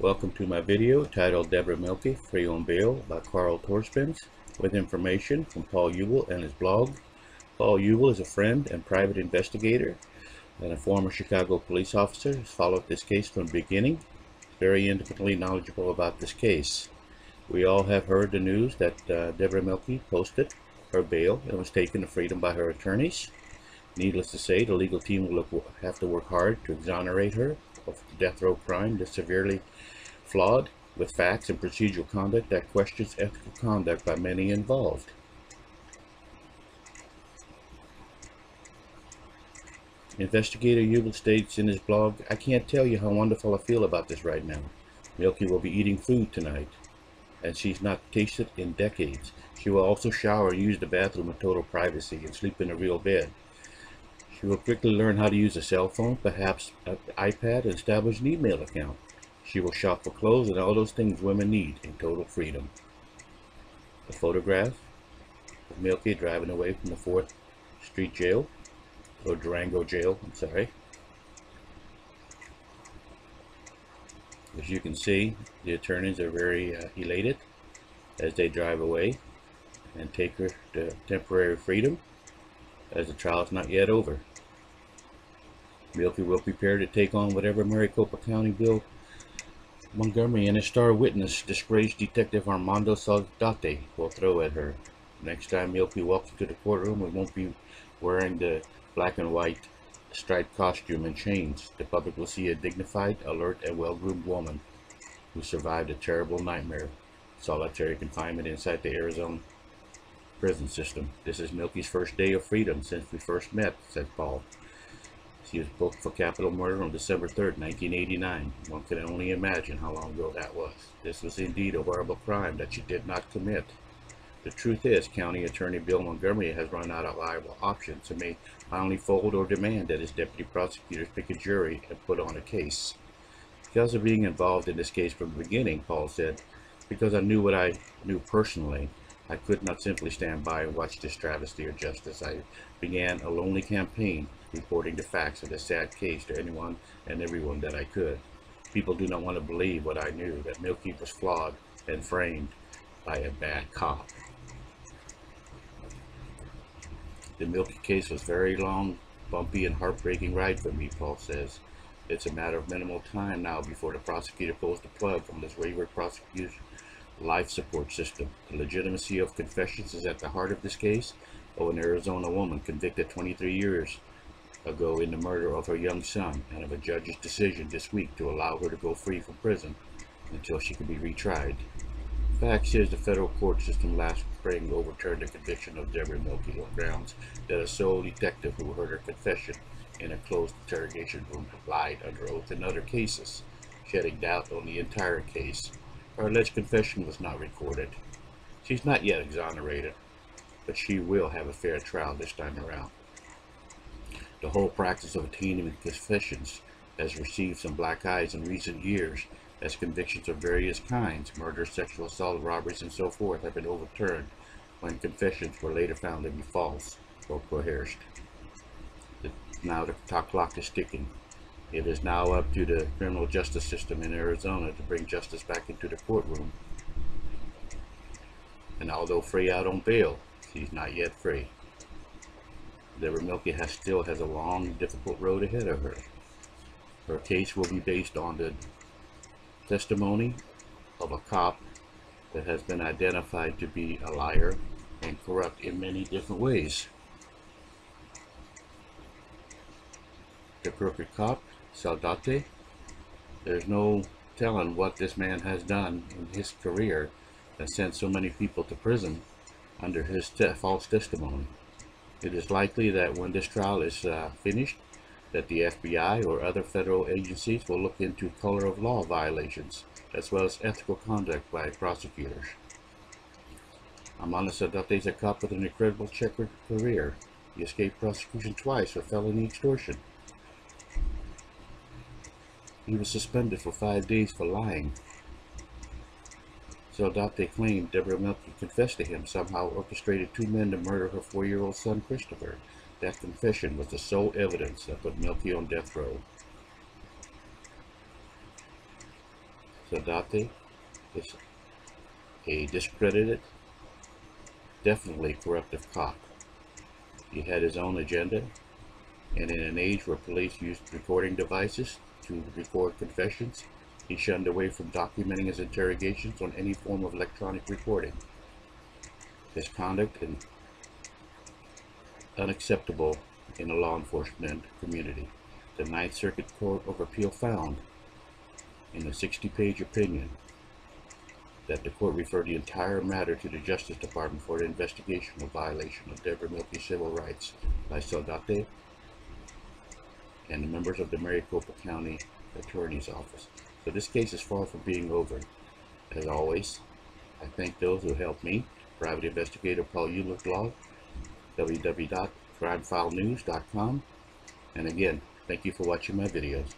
Welcome to my video titled Deborah Milke, Free on Bail by Carl ToersBijns with information from Paul Huebl and his blog. Paul Huebl is a friend and private investigator and a former Chicago police officer who's followed this case from the beginning. Very intimately knowledgeable about this case. We all have heard the news that uh, Deborah Milke posted her bail and was taken to freedom by her attorneys. Needless to say, the legal team will have to work hard to exonerate her of death row crime that's severely flawed with facts and procedural conduct that questions ethical conduct by many involved. Investigator Huebl states in his blog, I can't tell you how wonderful I feel about this right now. Milke will be eating food tonight, and she's not tasted in decades. She will also shower and use the bathroom in total privacy and sleep in a real bed. She will quickly learn how to use a cell phone, perhaps an iPad, and establish an email account. She will shop for clothes and all those things women need in total freedom. The photograph of Milke driving away from the 4th Street Jail, or Durango Jail, I'm sorry. As you can see, the attorneys are very uh, elated as they drive away and take her to temporary freedom as the trial is not yet over. Milke will prepare to take on whatever Maricopa County Bill Montgomery and his star witness, disgraced Detective Armando Saldate, will throw at her. Next time Milke walks into the courtroom, it won't be wearing the black and white striped costume and chains. The public will see a dignified, alert, and well-groomed woman who survived a terrible nightmare, solitary confinement inside the Arizona prison system. This is Milke's first day of freedom since we first met, said Paul. She was booked for capital murder on December 3, 1989. One can only imagine how long ago that was. This was indeed a horrible crime that she did not commit. The truth is, County Attorney Bill Montgomery has run out of viable options and may finally fold or demand that his deputy prosecutors pick a jury and put on a case. Because of being involved in this case from the beginning, Paul said, because I knew what I knew personally, I could not simply stand by and watch this travesty of justice. I began a lonely campaign reporting the facts of the sad case to anyone and everyone that I could. People do not want to believe what I knew, that Milke was flogged and framed by a bad cop. The Milke case was very long, bumpy, and heartbreaking ride for me, Paul says. It's a matter of minimal time now before the prosecutor pulls the plug on this wayward prosecution life support system. The legitimacy of confessions is at the heart of this case of an Arizona woman convicted 23 years ago in the murder of her young son and of a judge's decision this week to allow her to go free from prison until she can be retried. Fact is the federal court system last spring overturned the conviction of Deborah Milke on grounds that a sole detective who heard her confession in a closed interrogation room lied under oath in other cases, shedding doubt on the entire case her alleged confession was not recorded. She's not yet exonerated, but she will have a fair trial this time around. The whole practice of obtaining confessions has received some black eyes in recent years as convictions of various kinds, murder, sexual assault, robberies, and so forth, have been overturned when confessions were later found to be false or coerced. The, now the clock is ticking. It is now up to the criminal justice system in Arizona to bring justice back into the courtroom. And although free out on bail, she's not yet free. Deborah Milke has still has a long, difficult road ahead of her. Her case will be based on the testimony of a cop that has been identified to be a liar and corrupt in many different ways. The crooked cop Saldate. There's no telling what this man has done in his career that sent so many people to prison under his false testimony. It is likely that when this trial is uh, finished, that the FBI or other federal agencies will look into color of law violations, as well as ethical conduct by prosecutors. Armando Saldate is a cop with an incredible checkered career. He escaped prosecution twice for felony extortion. He was suspended for five days for lying. Saldate claimed Deborah Milke confessed to him, somehow orchestrated two men to murder her four-year-old son Christopher. That confession was the sole evidence that put Milke on death row. Saldate is a discredited, definitely corruptive cop. He had his own agenda, and in an age where police used recording devices to record confessions, he shunned away from documenting his interrogations on any form of electronic recording. His conduct is unacceptable in a law enforcement community. The Ninth Circuit Court of Appeal found in a 60-page opinion that the court referred the entire matter to the Justice Department for the investigation of violation of Deborah Milke's civil rights by Saldate and the members of the Maricopa County Attorney's Office. So this case is far from being over. As always, I thank those who helped me, private investigator Paul Law, www.crimefilenews.com, and again, thank you for watching my videos.